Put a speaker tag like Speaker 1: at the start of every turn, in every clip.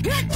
Speaker 1: Fight!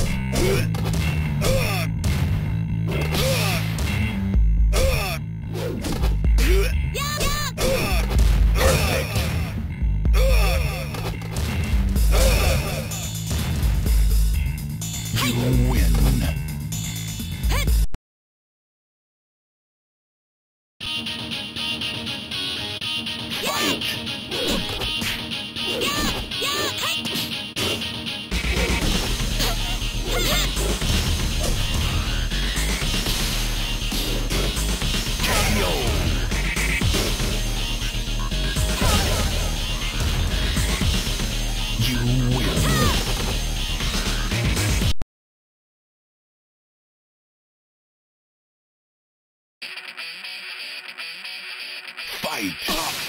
Speaker 1: Fight!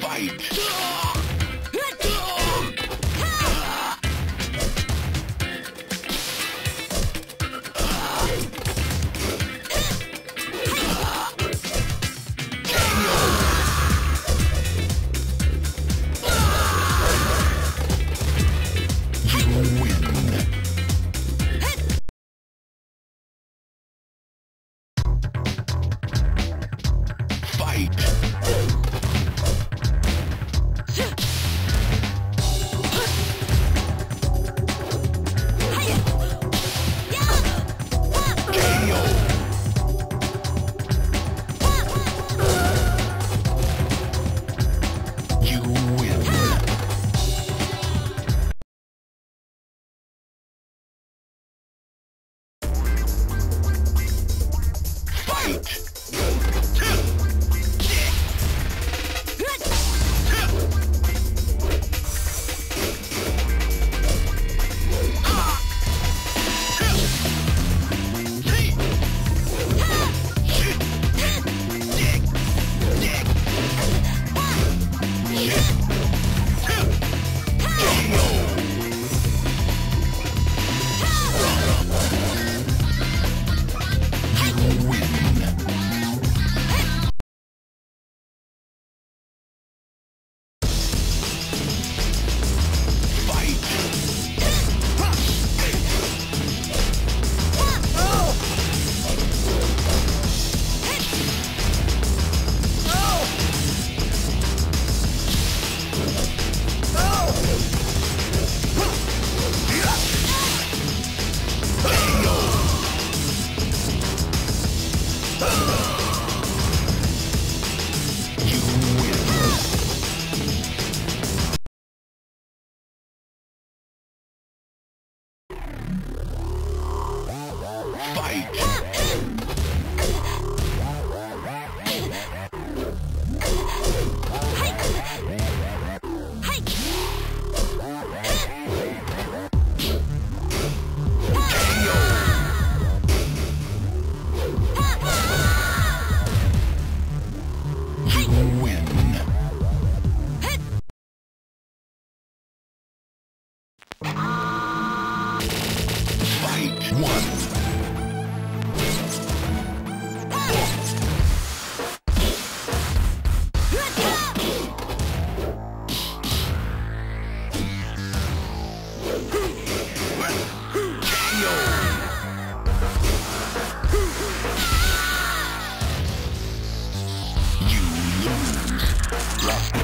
Speaker 1: Fight! Fight! One. Round